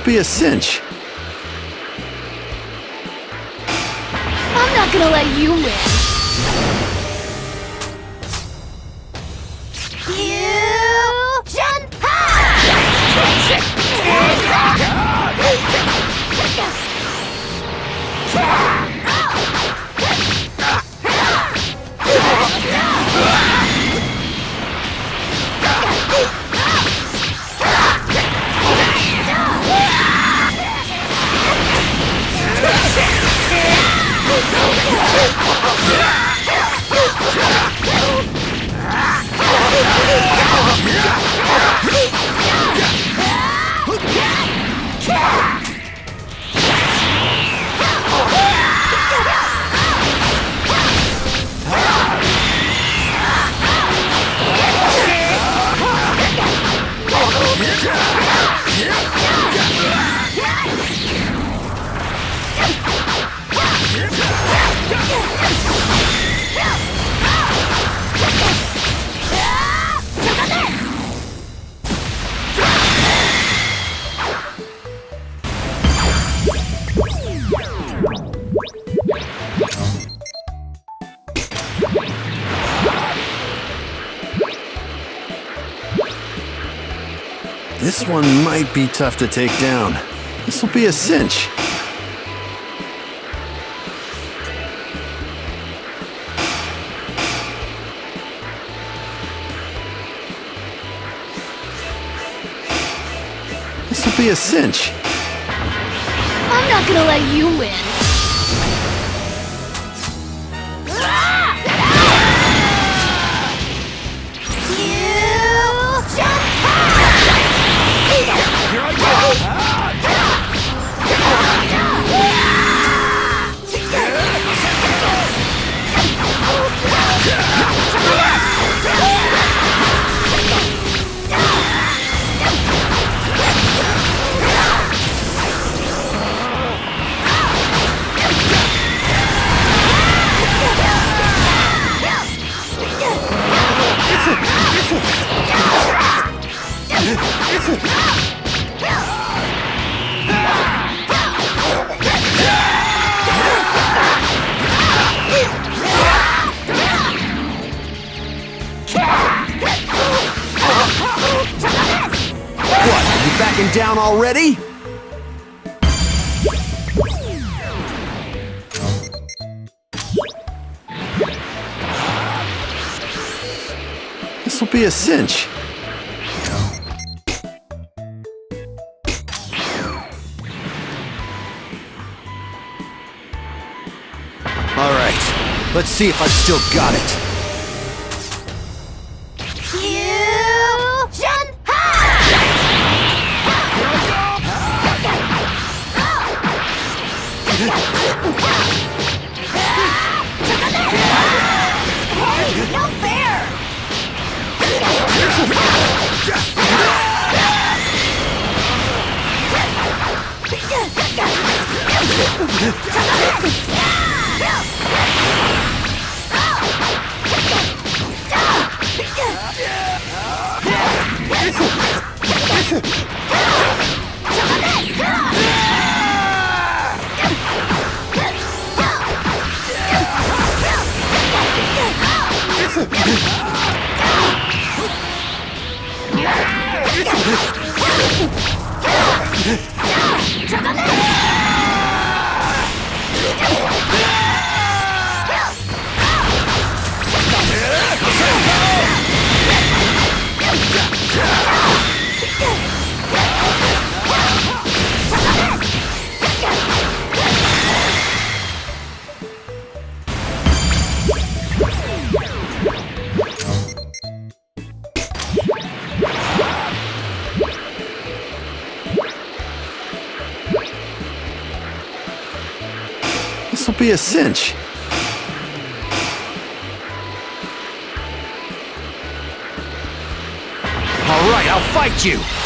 be a cinch. I'm not gonna let you win. Yeah! This one might be tough to take down. This will be a cinch. This will be a cinch. I'm not gonna let you win. Down already? This will be a cinch. All right, let's see if I've still got it. This be a cinch. All right, I'll fight you.